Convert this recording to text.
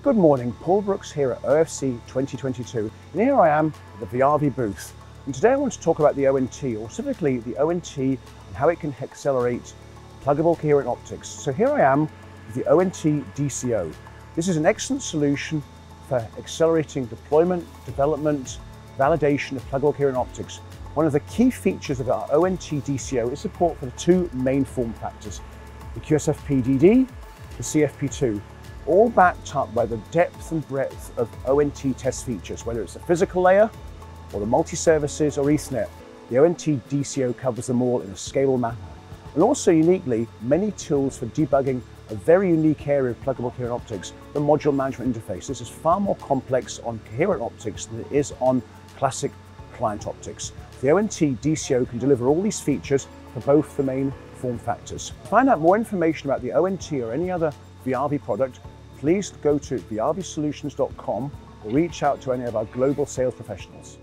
Good morning, Paul Brooks here at OFC 2022 and here I am at the Viavi booth and today I want to talk about the ONT or specifically the ONT and how it can accelerate pluggable coherent optics. So here I am with the ONT DCO. This is an excellent solution for accelerating deployment, development, validation of pluggable coherent optics. One of the key features of our ONT DCO is support for the two main form factors, the QSFP-DD, the CFP2 all backed up by the depth and breadth of ONT test features, whether it's the physical layer or the multi-services or Ethernet. The ONT DCO covers them all in a scalable manner. And also uniquely, many tools for debugging a very unique area of pluggable coherent optics, the module management interface. This is far more complex on coherent optics than it is on classic client optics. The ONT DCO can deliver all these features for both the main form factors. To find out more information about the ONT or any other Viavi product, please go to viavisolutions.com or reach out to any of our global sales professionals.